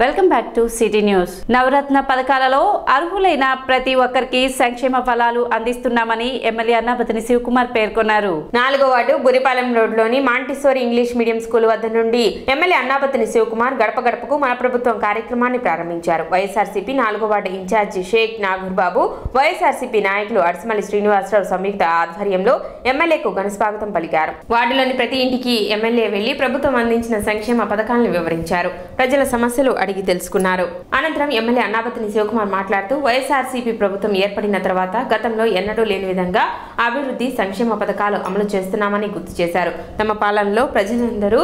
Welcome back to city news Navaratna పథకాలలో అర్హులైన ప్రతి ఒక్కరికి సంక్షేమ ఫలాలు అందిస్తున్నామని ఎమ్మెల్యే అన్నాపతిని శివకుమార్ పేర్కొన్నారు. నాలుగో వార్డు బురిపాలెం రోడ్లోని మాంటిసోరి ఇంగ్లీష్ మీడియం స్కూల్ వద్ద నుండి ఎమ్మెల్యే అన్నాపతిని శివకుమార్ గడప గడపకు మన ప్రభుత్వం కార్యక్రమాన్ని ప్రారంభించారు. వైఎస్ఆర్సీపీ నాలుగో ward incharge Sheikh Nagoor Babu YSRCP నాయకులు అడిసిమల్లి శ్రీనివాసరావు సంయుక్త ఆధ్వర్యంలో ఎమ్మెల్యేకు ఘనస్వాగతం పలికారు. వార్డులోని ప్రతి ఇంటికి ఎమ్మెల్యే వెళ్ళి ప్రభుత్వం అందించిన సంక్షేమ పథకాలను వివరించారు. ప్రజల సమస్యలు అడిగి తెలుసుకున్నారు. అనంతరం ఎమ్మెల్యే అన్నాపతిని శివకుమార్ మాట్లాడుతూ వైఎస్ఆర్సీపీ ప్రభుత్వం ఏర్పడిన తర్వాత గతంలో ఎన్నడూ లేని విధంగా అభివృద్ధి సంక్షేమ పథకాలు అమలు చేస్తున్నామని గుర్తు చేశారు. తమ పాలనలో ప్రజలందరూ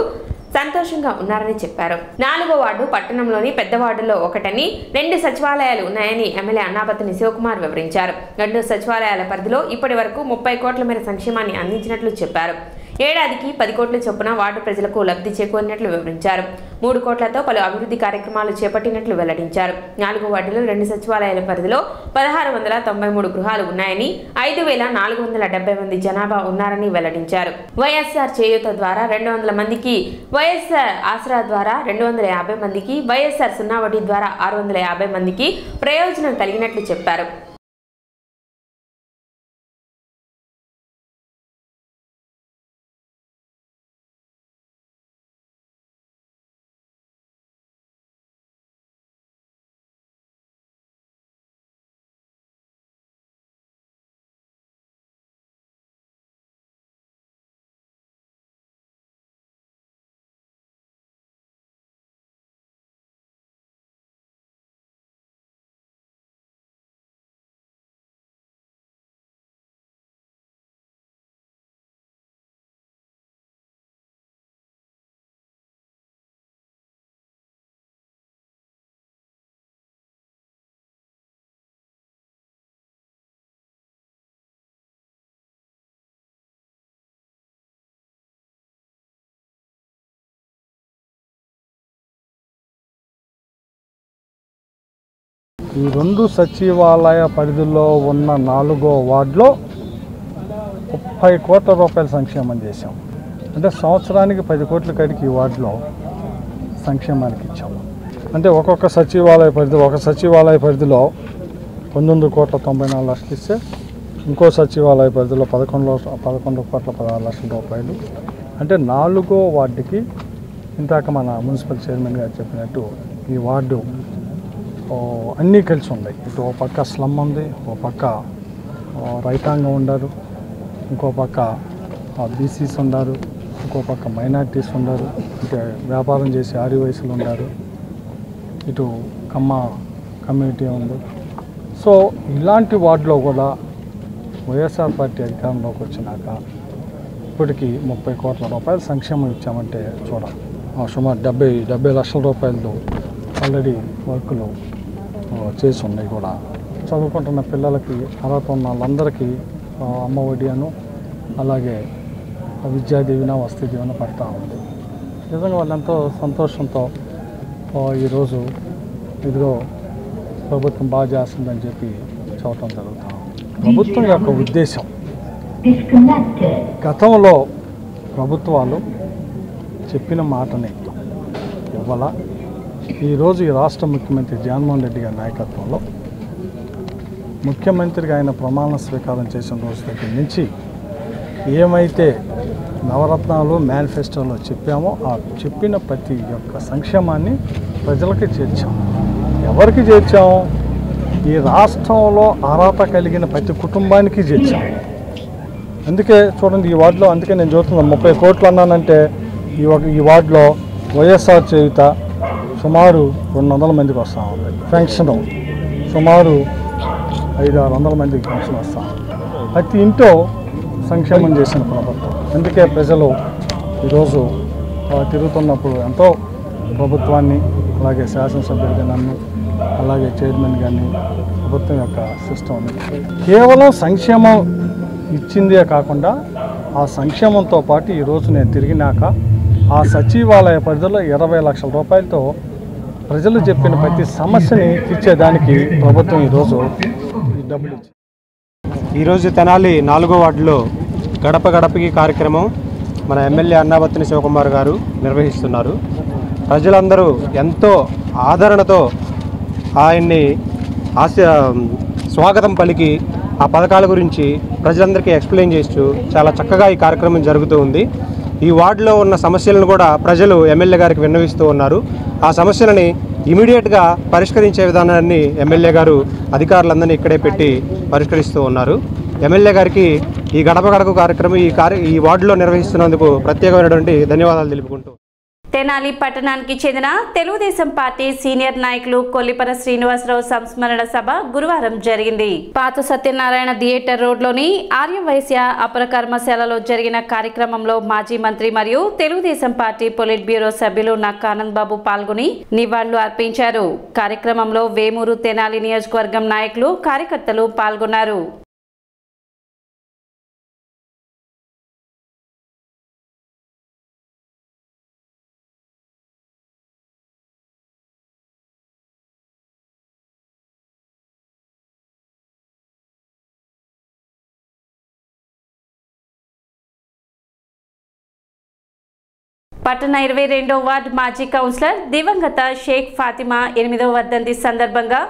సంతోషంగా ఉన్నారని చెప్పారు. నాలుగో వార్డు పట్టణంలోని పెద్ద వార్డులో ఒకటని రెండు సచివాలయాలు ఉన్నాయని ఎమ్మెల్యే అన్నాపతిని శివకుమార్ వివరించారు. రెండు సచివాలయాల పరిధిలో ఇప్పటి వరకు ముప్పై కోట్ల మేర సంక్షేమాన్ని అందించినట్లు చెప్పారు. ఏడాదికి పది కోట్ల చొప్పున వార్డు ప్రజలకు లబ్ధి చేకూరినట్లు వివరించారు. మూడు కోట్లతో పలు అభివృద్ధి కార్యక్రమాలు చేపట్టినట్లు వెల్లడించారు. నాలుగు వార్డులో రెండు సచివాలయాల పరిధిలో పదహారు వందల తొంభై మూడు గృహాలు ఉన్నాయని ఐదు వేల నాలుగు వందల డెబ్బై మంది జనాభా ఉన్నారని వెల్లడించారు. వైఎస్ఆర్ చేయూత ద్వారా రెండు వందల మందికి వైఎస్ఆర్ ఆసరా ద్వారా రెండు వందల యాభై మందికి వైఎస్ఆర్ సున్నా వడ్డీ ద్వారా ఆరు వందల యాభై మందికి ప్రయోజనం కలిగినట్లు చెప్పారు. ఈ రెండు సచివాలయ పరిధిలో ఉన్న నాలుగో వార్డులో ముప్పై కోట్ల రూపాయల సంక్షేమం చేశాం. అంటే సంవత్సరానికి పది కోట్ల కాడికి ఈ వార్డులో సంక్షేమానికి ఇచ్చాము అంటే ఒక్కొక్క సచివాలయ పరిధి ఒక సచివాలయ పరిధిలో పంతొమ్మిది కోట్ల తొంభై నాలుగు లక్షలు ఇస్తే ఇంకో సచివాలయ పరిధిలో పదకొండు పదకొండు కోట్ల పదహారు లక్షల రూపాయలు. అంటే నాలుగో వార్డుకి ఇందాక మన మున్సిపల్ చైర్మన్ గారు చెప్పినట్టు ఈ వార్డు అన్నీ కలిసి ఉన్నాయి. ఇటు ఓ పక్క స్లమ్ ఉంది ఓ పక్క రైతాంగం ఉండారు ఇంకో పక్క బీసీస్ ఉన్నారు ఇంకో పక్క మైనార్టీస్ ఉన్నారు ఇటు వ్యాపారం చేసే ఆరి వయసులు ఉన్నారు ఇటు కమ్మ కమ్యూనిటీ ఉంది. సో ఇలాంటి వార్డులో కూడా వైఎస్ఆర్ పార్టీ అధికారంలోకి వచ్చినాక ఇప్పటికి ముప్పై కోట్ల రూపాయలు సంక్షేమం ఇచ్చామంటే చూడాలి. ఆ, సుమారు డెబ్బై డెబ్బై లక్షల రూపాయలు ఆల్రెడీ వర్కులు చేసి ఉన్నాయి కూడా. చదువుకుంటున్న పిల్లలకి అర్హత ఉన్న వాళ్ళందరికీ అమ్మ ఒడియాను అలాగే విద్యా దీవెన వసతి దీవెన పడతా ఉంది. నిజంగా వాళ్ళు ఎంతో సంతోషంతో ఈరోజు ఇదిగో ప్రభుత్వం బాగా చేస్తుందని చెప్పి చదవటం జరుగుతాం ప్రభుత్వం యొక్క ఉద్దేశం గతంలో ప్రభుత్వాలు చెప్పిన మాటని ఇవ్వాల? ఈరోజు ఈ రాష్ట్ర ముఖ్యమంత్రి జగన్మోహన్ రెడ్డి గారి నాయకత్వంలో ముఖ్యమంత్రిగా ఆయన ప్రమాణ స్వీకారం చేసిన రోజు దగ్గర నుంచి ఏమైతే నవరత్నాలు మేనిఫెస్టోలో చెప్పామో ఆ చెప్పిన ప్రతి యొక్క సంక్షేమాన్ని ప్రజలకి చేర్చాం. ఎవరికి చేర్చాం? ఈ రాష్ట్రంలో అర్హత కలిగిన ప్రతి కుటుంబానికి చేర్చాం. అందుకే చూడండి ఈ వార్డులో అందుకే నేను చూస్తున్నాను ముప్పై కోట్లు అన్నానంటే ఈ ఒక ఈ వార్డులో వైఎస్ఆర్ చేయుత సుమారు రెండు వందల మందికి వస్తూ ఉంది. పెన్షన్. సుమారు ఐదు ఆరు వందల మందికి ఫంక్షన్ వస్తూ ఉంది. ప్రతి ఇంట్లో సంక్షేమం చేసిన ప్రభుత్వం. అందుకే ప్రజలు ఈరోజు తిరుగుతున్నప్పుడు ఎంతో ప్రభుత్వాన్ని అలాగే శాసనసభ్యులుగా నన్ను అలాగే చైర్మన్ కానీ ప్రభుత్వం యొక్క సిస్టమ్ని కేవలం సంక్షేమం ఇచ్చిందే కాకుండా ఆ సంక్షేమంతో పాటు ఈరోజు నేను తిరిగినాక ఆ సచివాలయ పరిధిలో ఇరవై లక్షల రూపాయలతో ప్రజలు చెప్పిన ప్రతి సమస్యని తీర్చేదానికి ప్రభుత్వం ఈరోజు ఈ డబ్బులు ఈరోజు తెనాలి నాలుగో వార్డులో గడప గడపకి కార్యక్రమం మన ఎమ్మెల్యే అన్నాబత్తిని శివకుమార్ గారు నిర్వహిస్తున్నారు. ప్రజలందరూ ఎంతో ఆదరణతో ఆయన్ని ఆశ స్వాగతం పలికి ఆ పథకాల గురించి ప్రజలందరికీ ఎక్స్ప్లెయిన్ చేస్తూ చాలా చక్కగా ఈ కార్యక్రమం జరుగుతూ ఉంది. ఈ వార్డులో ఉన్న సమస్యలను కూడా ప్రజలు ఎమ్మెల్యే గారికి విన్నవిస్తూ ఉన్నారు. ఆ సమస్యలని ఇమీడియట్గా పరిష్కరించే విధానాన్ని ఎమ్మెల్యే గారు అధికారులందరినీ ఇక్కడే పెట్టి పరిష్కరిస్తూ ఉన్నారు. ఎమ్మెల్యే గారికి ఈ గడప గడప కార్యక్రమం ఈ కార్య ఈ వార్డులో నిర్వహిస్తున్నందుకు ప్రత్యేకమైనటువంటి ధన్యవాదాలు తెలుపుకుంటూ తెనాలి పట్టణానికి చెందిన తెలుగుదేశం పార్టీ సీనియర్ నాయకులు కొల్లిపర శ్రీనివాసరావు సంస్మరణ సభ గురువారం జరిగింది. పాత సత్యనారాయణ థియేటర్ రోడ్లోని ఆర్యవైశ్య అపర కర్మశాలలో జరిగిన కార్యక్రమంలో మాజీ మంత్రి మరియు తెలుగుదేశం పార్టీ పొలిట్ బ్యూరో సభ్యులు నక్కానంద్ బాబు పాల్గొని నివాళులు అర్పించారు. కార్యక్రమంలో వేమూరు తెనాలి నియోజకవర్గం నాయకులు కార్యకర్తలు పాల్గొన్నారు. పట్టణ ఇరవై రెండో వార్డు మాజీ కౌన్సిలర్ దివంగత షేక్ ఫాతిమా ఎనిమిదవ వర్ధంతి సందర్భంగా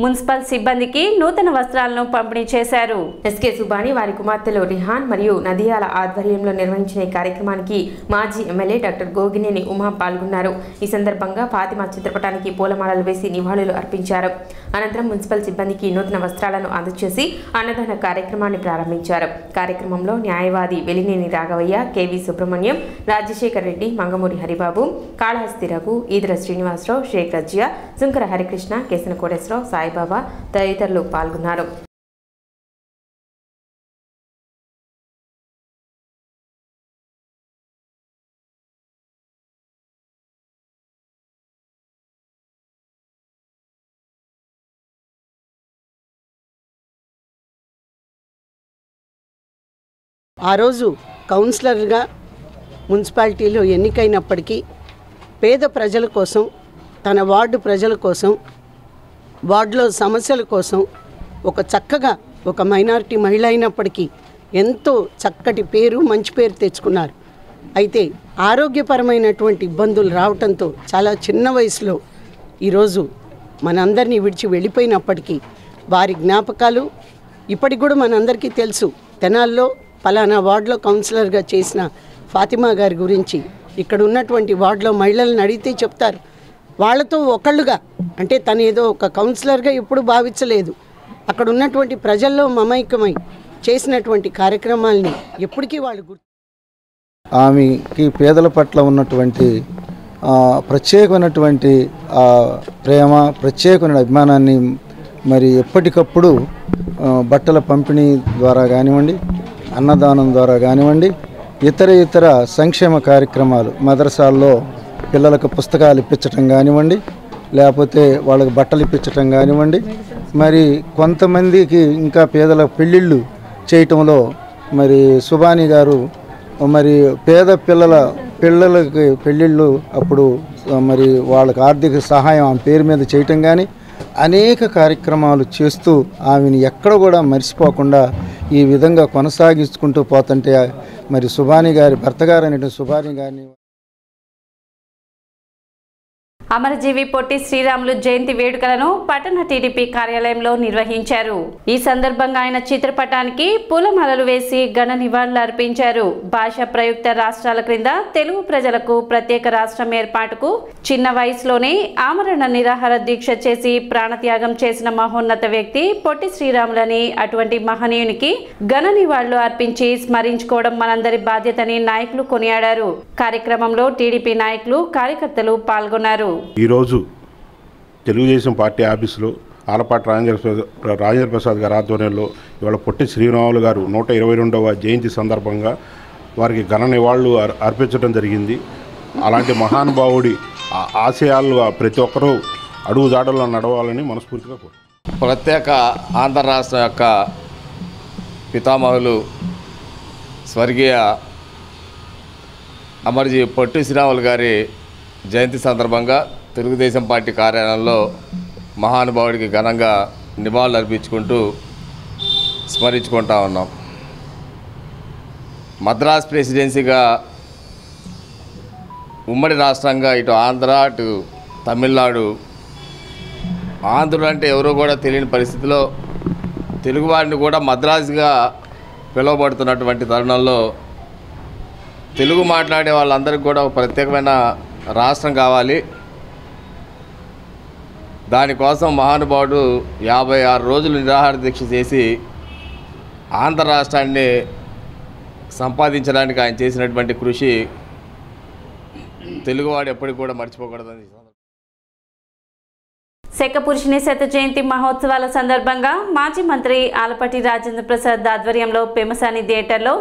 మున్సిపల్ సిబ్బందికి నూతన వస్త్రాలను పంపిణీ చేశారు. ఎస్కే సుబాని వారి కుమార్తెలు రిహాన్ మరియు నదియాల ఆధ్వర్యంలో నిర్వహించిన ఈ కార్యక్రమానికి మాజీ ఎమ్మెల్యే డాక్టర్ గోగినేని ఉమా పాల్గొన్నారు. ఈ సందర్భంగా ఫాతిమా చిత్రపటానికి పూలమాలలు వేసి నివాళులు అర్పించారు. అనంతరం మున్సిపల్ సిబ్బందికి నూతన వస్త్రాలను అందజేసి అన్నదాన కార్యక్రమాన్ని ప్రారంభించారు. కార్యక్రమంలో న్యాయవాది వెలినేని రాఘవయ్య కెవి సుబ్రహ్మణ్యం రాజశేఖర్ రెడ్డి మంగమూరి హరిబాబు కాళహస్తి రఘు ఈదర శ్రీనివాసరావు షేక్ రజియా శుంకర హరికృష్ణ కేసన కోటేశ్వరరావు సాయిబాబా తదితరులు పాల్గొన్నారు. ఆ రోజు కౌన్సిలర్గా మున్సిపాలిటీలో ఎన్నికైనప్పటికీ పేద ప్రజల కోసం తన వార్డు ప్రజల కోసం వార్డులో సమస్యల కోసం ఒక చక్కగా ఒక మైనారిటీ మహిళ అయినప్పటికీ ఎంతో చక్కటి పేరు మంచి పేరు తెచ్చుకున్నారు. అయితే ఆరోగ్యపరమైనటువంటి ఇబ్బందులు రావటంతో చాలా చిన్న వయసులో ఈరోజు మనందరినీ విడిచి వెళ్ళిపోయినప్పటికీ వారి జ్ఞాపకాలు ఇప్పటికి కూడా మనందరికీ తెలుసు. తెనాల్లో పలానా వార్డులో కౌన్సిలర్గా చేసిన ఫాతిమా గారి గురించి ఇక్కడ ఉన్నటువంటి వార్డులో మహిళలను అడిగితే చెప్తారు. వాళ్ళతో ఒకళ్ళుగా. అంటే తను ఏదో ఒక కౌన్సిలర్గా ఎప్పుడు భావించలేదు. అక్కడ ఉన్నటువంటి ప్రజల్లో మమైకమై చేసినటువంటి కార్యక్రమాల్ని ఎప్పటికీ వాళ్ళు గుర్తు ఆమెకి పేదల పట్ల ఉన్నటువంటి ప్రత్యేకమైనటువంటి ప్రేమ ప్రత్యేకమైన అభిమానాన్ని మరి ఎప్పటికప్పుడు బట్టల పంపిణీ ద్వారా కానివ్వండి అన్నదానం ద్వారా కానివ్వండి ఇతర ఇతర సంక్షేమ కార్యక్రమాలు మదరసాల్లో పిల్లలకు పుస్తకాలు ఇప్పించటం కానివ్వండి లేకపోతే వాళ్ళకి బట్టలు ఇప్పించటం కానివ్వండి మరి కొంతమందికి ఇంకా పేదల పెళ్ళిళ్ళు చేయటంలో మరి సుబాని గారు మరి పేద పిల్లల పిల్లలకి పెళ్ళిళ్ళు అప్పుడు మరి వాళ్ళకి ఆర్థిక సహాయం ఆమె పేరు మీద చేయటం కానీ అనేక కార్యక్రమాలు చేస్తూ ఆమెను ఎక్కడ కూడా మర్చిపోకుండా ఈ విధంగా కొనసాగించుకుంటూ పోతుంటే మరి సుబాని గారి భర్త గారు అనేటువంటి సుబాని గారిని అమరజీవి పొట్టి శ్రీరాములు జయంతి వేడుకలను పట్టణ టీడీపీ కార్యాలయంలో నిర్వహించారు. ఈ సందర్భంగా ఆయన చిత్రపటానికి పూలమాలలు వేసి ఘన నివాళులు అర్పించారు. భాష ప్రయుక్త రాష్ట్రాల క్రింద తెలుగు ప్రజలకు ప్రత్యేక రాష్ట్రం ఏర్పాటుకు చిన్న వయసులోనే ఆమరణ నిరాహార దీక్ష చేసి ప్రాణత్యాగం చేసిన మహోన్నత వ్యక్తి పొట్టి శ్రీరాములని అటువంటి మహనీయునికి ఘన నివాళులు అర్పించి స్మరించుకోవడం మనందరి బాధ్యతని నాయకులు కొనియాడారు. కార్యక్రమంలో టీడీపీ నాయకులు కార్యకర్తలు పాల్గొన్నారు. ఈరోజు తెలుగుదేశం పార్టీ ఆఫీసులో ఆలపాటి రాజేంద్ర ప్రసాద్ రాజేంద్ర ప్రసాద్ గారి ఆధ్వర్యంలో ఇవాళ పొట్టి శ్రీరాములు గారు నూట ఇరవై రెండవ జయంతి సందర్భంగా వారికి ఘన నివాళులు అర్- అర్పించడం జరిగింది. అలాంటి మహానుభావుడి ఆశయాలుగా ప్రతి ఒక్కరూ అడుగు దాడుల్లో నడవాలని మనస్ఫూర్తిగా కోరు ప్రత్యేక ఆంధ్ర రాష్ట్రం యొక్క పితామహులు స్వర్గీయ అమర్జీ పొట్టి శ్రీరాములు గారి జయంతి సందర్భంగా తెలుగుదేశం పార్టీ కార్యాలయంలో మహానుభావుడికి ఘనంగా నివాళులు అర్పించుకుంటూ స్మరించుకుంటా ఉన్నాం. మద్రాస్ ప్రెసిడెన్సీగా ఉమ్మడి రాష్ట్రంగా ఇటు ఆంధ్ర అటు తమిళనాడు ఆంధ్రుడు అంటే ఎవరో కూడా తెలియని పరిస్థితిలో తెలుగువారిని కూడా మద్రాసుగా పిలువబడుతున్నటువంటి తరుణంలో తెలుగు మాట్లాడే వాళ్ళందరికీ కూడా ఒక ప్రత్యేకమైన రాష్ట్రం కావాలి. దానికోసం మహానుభావుడు యాభై ఆరు రోజులు నిరాహార దీక్ష చేసి ఆంధ్ర రాష్ట్రాన్ని సంపాదించడానికి ఆయన చేసినటువంటి కృషి తెలుగువాడు ఎప్పటికి కూడా మర్చిపోకూడదని శకపురుషుని శత జయంతి మహోత్సవాల సందర్భంగా మాజీ మంత్రి ఆలపాటి రాజేంద్ర ప్రసాద్ ఆధ్వర్యంలో పెమసాని థియేటర్లో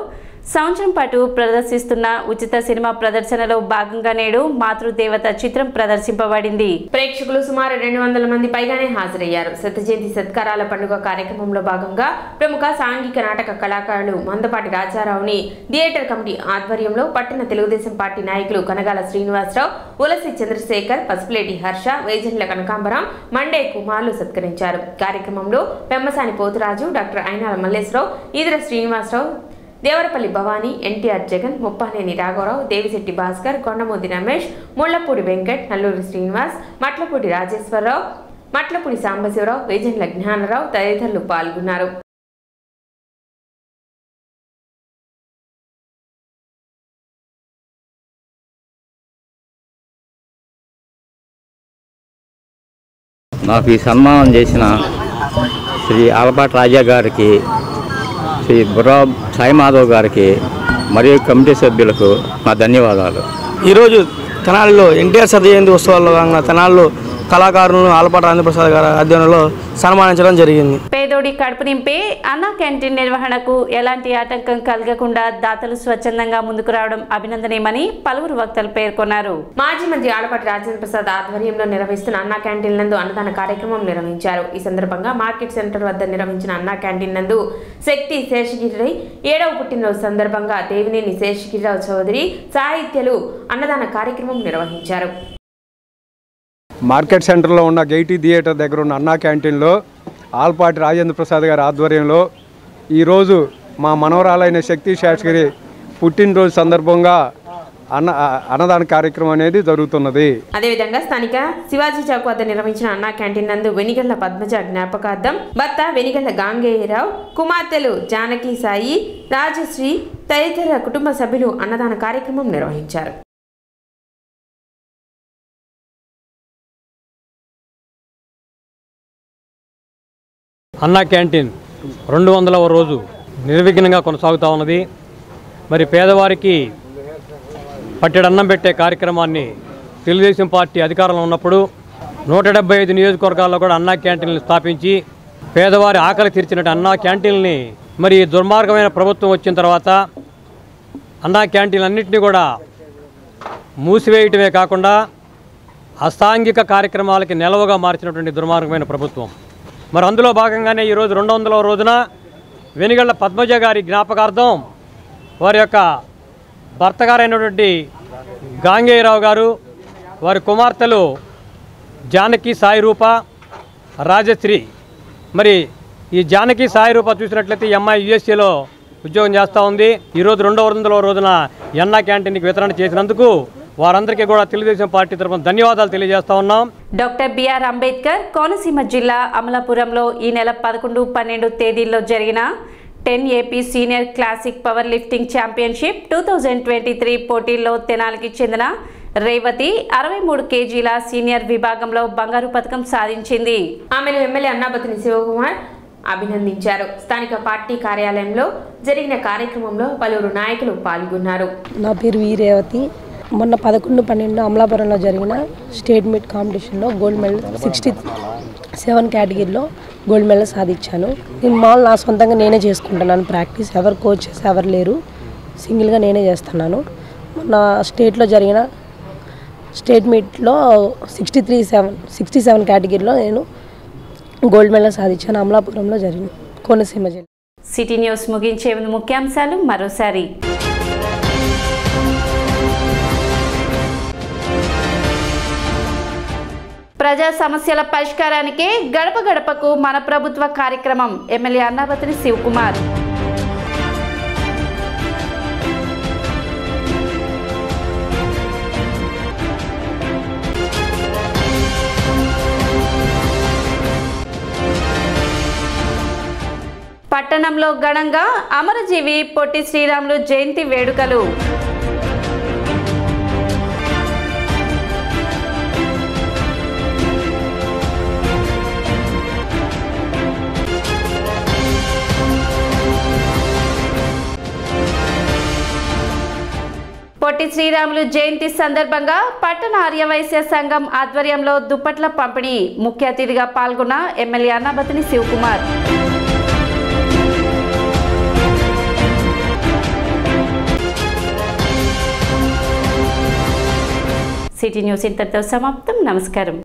సంవత్సరం పాటు ప్రదర్శిస్తున్న ఉచిత సినిమా ప్రదర్శనలో భాగంగా నేడు మాతృదేవత చిత్రం ప్రదర్శింపబడింది. ప్రేక్షకులు సుమారు రెండు వందల మంది పైగానే హాజరయ్యారు. సత్యజయంతి సత్కారాల పండుగ కార్యక్రమంలో భాగంగా ప్రముఖ సాంఘిక నాటక కళాకారులు మందపాటి రాజారావుని థియేటర్ కమిటీ ఆధ్వర్యంలో పట్టణ తెలుగుదేశం పార్టీ నాయకులు కనగాల శ్రీనివాసరావు ఉలసి చంద్రశేఖర్ పసుపులేటి హర్ష వేజండ్ల కనకాంబరం మండే కుమార్లు సత్కరించారు. కార్యక్రమంలో పెమ్మసాని పోతురాజు డాక్టర్ అయినాల మల్లేశ్వరరావు ఈదర శ్రీనివాసరావు దేవరపల్లి భవానీ ఎన్టీఆర్ జగన్ ముప్పానేని రాఘవరావు దేవిశెట్టి భాస్కర్ కొండమూది రమేష్ ముళ్ళపూడి వెంకట్ నల్లూరి శ్రీనివాస్ మట్లపూడి రాజేశ్వరరావు మట్లపూడి సాంబశివరావు వేజండ్ల జ్ఞానరావు తదితరులు పాల్గొన్నారు. నాకు ఈ సన్మానం చేసిన శ్రీ ఆలపాటి రాజా గారికి శ్రీ బుర్రా సాయి మాధవ్ గారికి మరియు కమిటీ సభ్యులకు నా ధన్యవాదాలు. ఈరోజు తెనాలిలో ఎన్టీఆర్ శత జయంతి ఉత్సవాల్లో భాగంగా తెనాలిలో కళాకారులను ఆలపాటి ఆంధ్రప్రసాద్ గారి ఆధ్వర్యంలో సన్మానించడం జరిగింది. పేదోడి కడుపు నింపే అన్నా క్యాంటీన్ నిర్వహణకు ఎలాంటి ఆటంకం కలగకుండా దాతలు స్వచ్ఛందంగా ముందుకు రావడం అభినందనీయమని పలువురు వక్తలు పేర్కొన్నారు. మాజీ మంత్రి ఆలపాటి రాజేంద్ర ప్రసాద్ ఆధ్వర్యంలో నిర్వహిస్తున్న అన్నా క్యాంటీన్ నందు అన్నదాన కార్యక్రమం నిర్వహించారు. ఈ సందర్భంగా మార్కెట్ సెంటర్ వద్ద నిర్వహించిన అన్నా క్యాంటీన్ నందు శక్తి శేషగిరి ఏడవ పుట్టినరోజు సందర్భంగా దేవినేని శేషగిరిరావు చౌదరి సాహిత్యలు అన్నదాన కార్యక్రమం నిర్వహించారు. మార్కెట్ సెంటర్లో ఉన్న గైటీ థియేటర్ దగ్గర ఉన్న అన్నా క్యాంటీన్లో ఆల్పాటి రాజేంద్ర ప్రసాద్ గారి ఆధ్వర్యంలో ఈరోజు మా మనవరాలైన శక్తి శాస్త్రి పుట్టినరోజు సందర్భంగా అన్న అన్నదాన కార్యక్రమం అనేది జరుగుతున్నది. అదేవిధంగా స్థానిక శివాజీ చౌక్ వద్ద నిర్వహించిన అన్నా క్యాంటీన్ నందు వెనిగళ్ళ పద్మజ జ్ఞాపకార్థం భర్త వెనిగళ్ళ గాంగేయరావు కుమార్తెలు జానకి సాయి రాజశ్రీ తదితర కుటుంబ సభ్యులు అన్నదాన కార్యక్రమం నిర్వహించారు. అన్నా క్యాంటీన్ రెండు వందలవ రోజు నిర్విఘ్నంగా కొనసాగుతూ ఉన్నది. మరి పేదవారికి పట్టెడన్నం పెట్టే కార్యక్రమాన్ని తెలుగుదేశం పార్టీ అధికారంలో ఉన్నప్పుడు నూట డెబ్బై ఐదు నియోజకవర్గాల్లో కూడా అన్నా క్యాంటీన్లు స్థాపించి పేదవారి ఆకలి తీర్చినట్టు అన్నా క్యాంటీన్ని మరి దుర్మార్గమైన ప్రభుత్వం వచ్చిన తర్వాత అన్నా క్యాంటీన్లు అన్నింటినీ కూడా మూసివేయటమే కాకుండా అసాంఘిక కార్యక్రమాలకి నిలవగా మార్చినటువంటి దుర్మార్గమైన ప్రభుత్వం. మరి అందులో భాగంగానే ఈరోజు రెండు వందల రోజున వెనుగళ్ళ పద్మజ గారి జ్ఞాపకార్థం వారి యొక్క భర్త గారైనటువంటి గాంగేయరావు గారు వారి కుమార్తెలు జానకి సాయి రూప రాజశ్రీ. మరి ఈ జానకి సాయి రూప చూసినట్లయితే ఈ అమ్మాయి యుఎస్ఏలో ఉద్యోగం చేస్తూ ఉంది. ఈరోజు రెండవ వందల రోజున ఎన్నా క్యాంటీన్కి వితరణ చేసినందుకు వారందరికీ కూడా తెలుగుదేశం పార్టీ తరఫున ధన్యవాదాలు తెలియజేస్తా ఉన్నాం. డాక్టర్ బిఆర్ అంబేద్కర్ కోనసీమ జిల్లా అమలాపురంలో ఈ నెల పదకొండు పన్నెండు తేదీల్లో జరిగిన ten AP senior classic power lifting championship two thousand twenty three పోటీల్లో తెనాలికి చెందిన రేవతి అరవై మూడు కేజీల సీనియర్ విభాగంలో బంగారు పథకం సాధించింది. ఆమెను ఎమ్మెల్యే అన్నాపతిని శివకుమార్ అభినందించారు. స్థానిక పార్టీ కార్యాలయంలో జరిగిన కార్యక్రమంలో పలువురు నాయకులు పాల్గొన్నారు. నా పేరు రేవతి. మొన్న పదకొండు పన్నెండు అమలాపురంలో జరిగిన స్టేట్ మీట్ కాంపిటీషన్లో గోల్డ్ మెడల్ సిక్స్టీ సెవెన్ కేటగిరీలో గోల్డ్ మెడల్ సాధించాను. నేను మాల్ నా సొంతంగా నేనే చేసుకుంటున్నాను ప్రాక్టీస్. ఎవరు కోచెస్ ఎవరు లేరు. సింగిల్గా నేనే చేస్తున్నాను. మొన్న స్టేట్లో జరిగిన స్టేట్ మీట్లో sixty three seven sixty seven కేటగిరీలో నేను గోల్డ్ మెడల్ సాధించాను. అమలాపురంలో జరిగిన కోనసీమ జిల్లా. సిటీ న్యూస్ ముగించే ముందు ముఖ్యాంశాలు మరోసారి. ప్రజా సమస్యల పరిష్కారానికే గడప గడపకు మన ప్రభుత్వ కార్యక్రమం. ఎమ్మెల్యే అన్నాపతిని శివకుమార్. పట్టణంలో ఘనంగా అమరజీవి పొట్టి శ్రీరాములు జయంతి వేడుకలు. పొట్టి శ్రీరాములు జయంతి సందర్భంగా పట్టణ ఆర్యవైశ్య సంఘం ఆధ్వర్యంలో దుప్పట్ల పంపిణీ. ముఖ్య అతిథిగా పాల్గొన్న MLA Annabathuni Sivakumar. City news ఇంతటితో సమాప్తం. నమస్కారం.